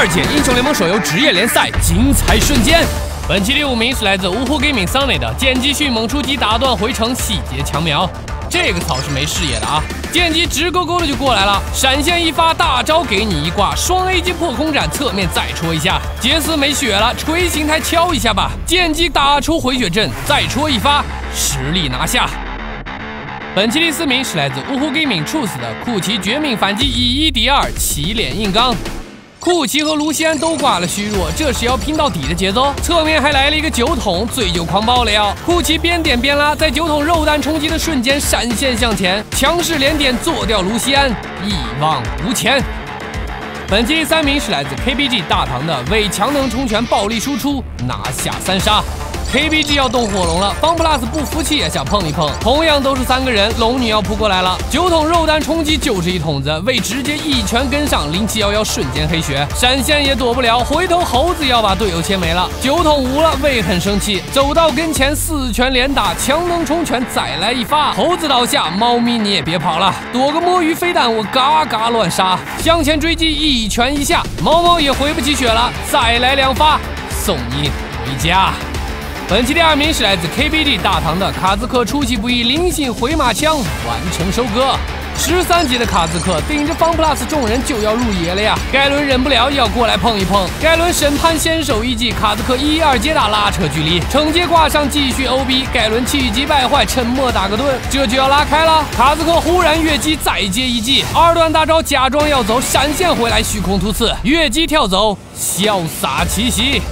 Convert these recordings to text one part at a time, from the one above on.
二届英雄联盟手游职业联赛精彩瞬间。本期第五名是来自芜湖 Gaming Sunny 的剑姬迅猛出击，打断回城，细节强瞄。这个草是没视野的啊！剑姬直勾勾的就过来了，闪现一发，大招给你一挂，双 A 级破空斩，侧面再戳一下。杰斯没血了，锤形态敲一下吧。剑姬打出回血阵，再戳一发，实力拿下。本期第四名是来自芜湖 Gaming Truth 的库奇绝命反击，以一敌二，起脸硬刚。库奇和卢锡安都挂了虚弱，这是要拼到底的节奏。侧面还来了一个酒桶，醉酒狂暴了。库奇边点边拉，在酒桶肉弹冲击的瞬间闪现向前，强势连点做掉卢锡安，一往无前。本期第三名是来自 KBG 大唐的为强能冲拳暴力输出，拿下三杀。KBG 要动火龙了，方 plus 不服气也想碰一碰。同样都是三个人，龙女要扑过来了，酒桶肉弹冲击就是一桶子，魏直接一拳跟上，零七幺幺瞬间黑血，闪现也躲不了，回头猴子要把队友切没了，酒桶无了，魏很生气，走到跟前四拳连打，强能冲拳再来一发，猴子倒下，猫咪你也别跑了，躲个摸鱼飞弹我嘎嘎乱杀，向前追击一拳一下，猫猫也回不起血了，再来两发，送你回家。本期第二名是来自 KBD 大唐的卡兹克，出其不意，灵性回马枪完成收割。十三级的卡兹克顶着方 plus 众人就要入野了呀！盖伦忍不了要过来碰一碰。盖伦审判先手一记，卡兹克一二接打拉扯距离，惩戒挂上继续 OB。盖伦气急败坏，沉默打个盾，这就要拉开了。卡兹克忽然越机再接一记，二段大招假装要走，闪现回来虚空突刺，越机跳走，潇洒奇袭。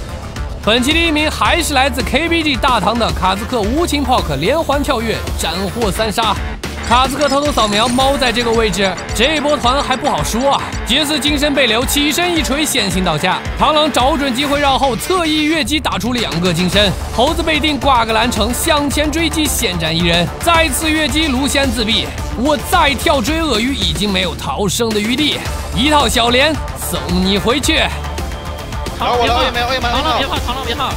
本期第一名还是来自 KBG 大唐的卡兹克无情 POK 连环跳跃斩获三杀。卡兹克偷偷扫描，猫在这个位置，这波团还不好说啊。杰斯金身被留，起身一锤线性倒下。螳螂找准机会绕后，侧翼越击打出两个金身。猴子被定挂个蓝城，向前追击先斩一人，再次越击卢仙自闭。我再跳追鳄鱼已经没有逃生的余地，一套小连送你回去。螳螂别怕，螳螂别怕，螳螂别怕，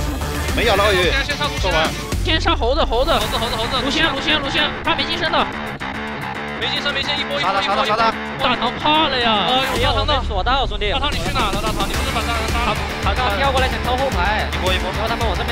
没咬鳄鱼，做完，先杀猴子，猴子，猴子，猴子，猴子，卢仙，卢仙，卢仙，他没金身的，没金身，没金，一波一波一波，杀他，杀他，大唐怕了呀，大唐的锁到兄弟，大唐你去哪了？大唐，你不是把大唐杀了？他刚跳过来想偷后排，一波一波，然后他们往这边。